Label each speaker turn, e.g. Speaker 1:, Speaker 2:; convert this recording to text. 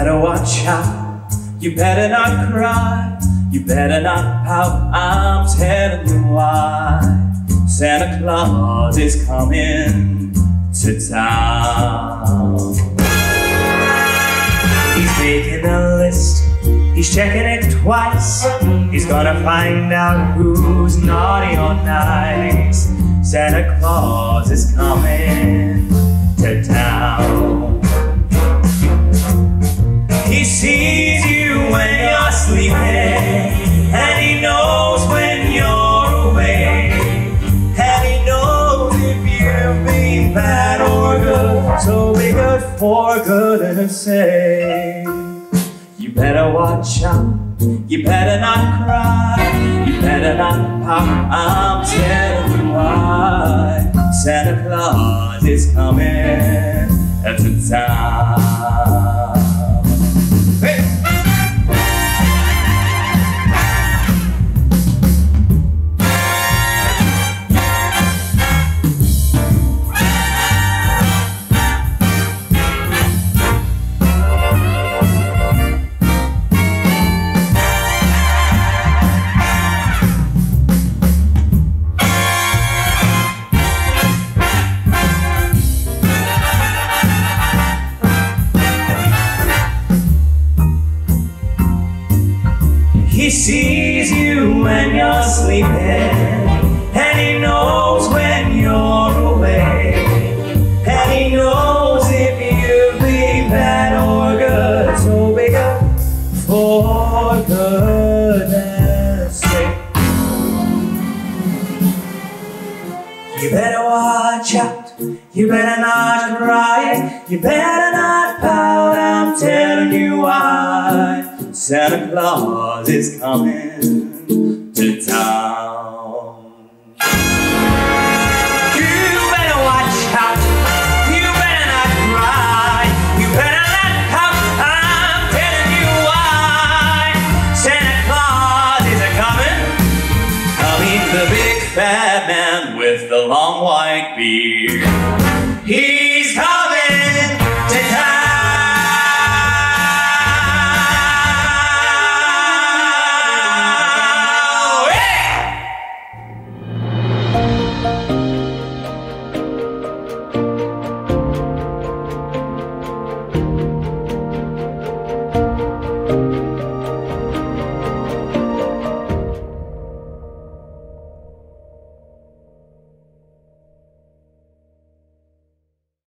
Speaker 1: Better watch out. You better not cry. You better not pout. I'm telling you why. Santa Claus is coming to town. He's making a list. He's checking it twice. He's gonna find out who's naughty or nice. Santa Claus is coming to town. For goodness sake. You better watch out. You better not cry. You better not pout. I'm telling you why. Santa Claus is coming to town. He sees you when you're sleeping, and he knows when you're awake, and he knows if you've been bad or good. So be good for goodness sake. You better watch out. You better not cry. You better not pout. I'm telling you why. Santa Claus is coming to town. You better watch out. You better not cry. You better not pout. I'm telling you why. Santa Claus is a coming. Coming, the big fat man with the long white beard. He